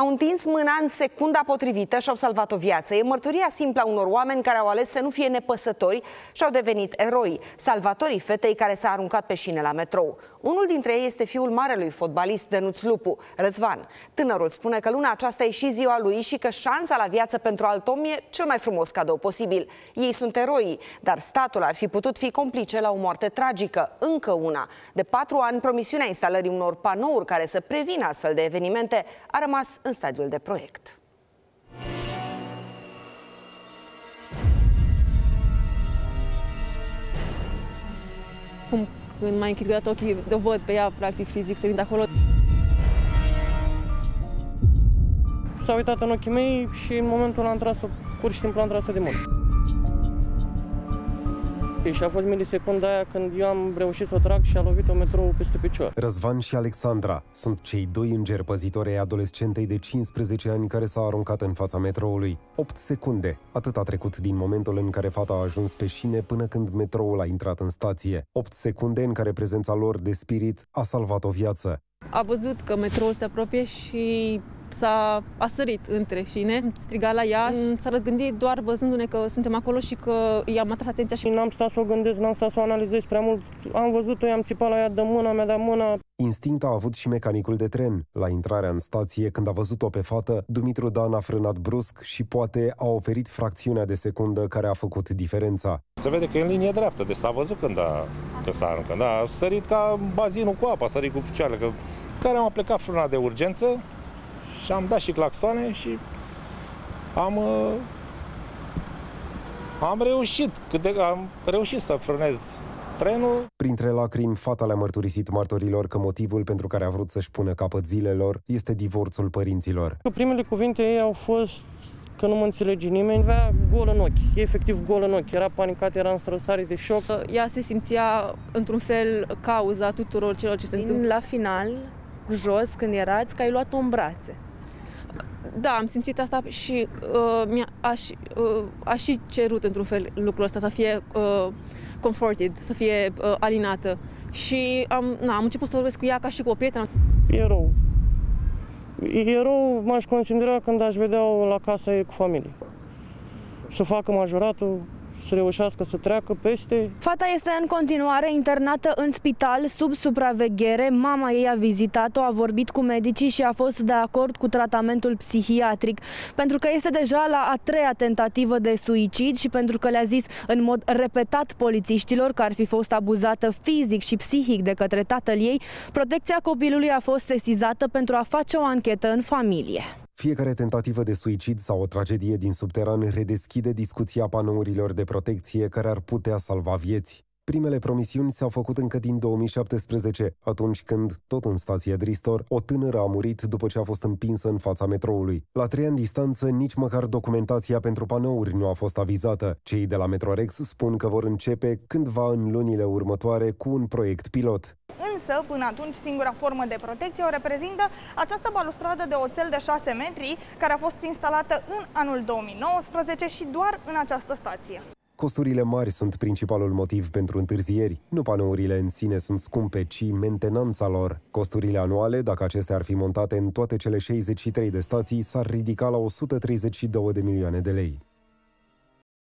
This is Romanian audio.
Au întins mâna în secunda potrivită și au salvat o viață. E mărturia simplă a unor oameni care au ales să nu fie nepăsători și au devenit eroi, salvatorii fetei care s-a aruncat pe șine la metrou. Unul dintre ei este fiul marelui fotbalist Dănuț Lupu, Răzvan. Tânărul spune că luna aceasta e și ziua lui și că șansa la viață pentru alt om e cel mai frumos cadou posibil. Ei sunt eroi, dar statul ar fi putut fi complice la o moarte tragică, încă una. De patru ani, promisiunea instalării unor panouri care să prevină astfel de evenimente a rămas în stadiul de proiect. Cum când mai închid dat ochii, o văd pe ea, practic, fizic, să vin de acolo. S-a uitat în ochii mei și în momentul ăla am tras-o, pur și simplu am tras-o de mult. Și a fost milisecunda aia când eu am reușit să o trag și a lovit-o metrou peste picior. Răzvan și Alexandra sunt cei doi îngeri păzitori ai adolescentei de 15 ani care s-a aruncat în fața metroului. 8 secunde, atât a trecut din momentul în care fata a ajuns pe șine până când metroul a intrat în stație. 8 secunde în care prezența lor de spirit a salvat o viață. A văzut că metroul se apropie și s-a asărit între șine, striga la ea, mm. s-a răzgândit doar văzându-ne că suntem acolo și că i-am atras atenția. Și n-am stat să o gândesc, n-am stat să o analizez prea mult. Am văzut-o, i-am țipat la ea de mâna mea, de mâna. Instinct a avut și mecanicul de tren. La intrarea în stație, când a văzut-o pe fată, Dumitru Dan a frânat brusc și poate a oferit fracțiunea de secundă care a făcut diferența. Se vede că e în linie dreaptă, deci s-a văzut când a, că s-a aruncat. Da, a sărit ca bazinul cu apa, a sărit cu picioarele, că care am aplicat frâna de urgență și am dat și claxoane și am uh, am reușit, cât de, am reușit să frânez trenul. Printre lacrimi, fata le-a mărturisit martorilor că motivul pentru care a vrut să-și pună capăt zilelor este divorțul părinților. Primele cuvinte ei au fost că nu mă înțelege nimeni, avea gol în ochi, efectiv gol în ochi, era panicat, era în străsare de șoc. Ea se simțea într-un fel cauza tuturor celor ce se întâmplă. La final, jos, când erați, că ai luat-o în brațe. Da, am simțit asta și uh, mi aș, uh, aș și cerut într-un fel lucrul ăsta, să fie uh, comforted, să fie uh, alinată. Și am, na, am început să vorbesc cu ea ca și cu o prietenă. E rău. E rău m-aș considera când aș vedea la casa ei cu familie. Să facă majoratul, să reușească să treacă peste. Fata este în continuare internată în spital sub supraveghere. Mama ei a vizitat-o, a vorbit cu medicii și a fost de acord cu tratamentul psihiatric. Pentru că este deja la a treia tentativă de suicid și pentru că le-a zis în mod repetat polițiștilor că ar fi fost abuzată fizic și psihic de către tatăl ei, protecția copilului a fost sesizată pentru a face o anchetă în familie. Fiecare tentativă de suicid sau o tragedie din subteran redeschide discuția panourilor de protecție care ar putea salva vieți. Primele promisiuni s-au făcut încă din 2017, atunci când, tot în stația Dristor, o tânără a murit după ce a fost împinsă în fața metroului. La trei ani distanță, nici măcar documentația pentru panouri nu a fost avizată. Cei de la Metrorex spun că vor începe cândva în lunile următoare cu un proiect pilot însă, până atunci, singura formă de protecție o reprezintă această balustradă de oțel de 6 metri, care a fost instalată în anul 2019 și doar în această stație. Costurile mari sunt principalul motiv pentru întârzieri. Nu panourile în sine sunt scumpe, ci mentenanța lor. Costurile anuale, dacă acestea ar fi montate în toate cele 63 de stații, s-ar ridica la 132 de milioane de lei.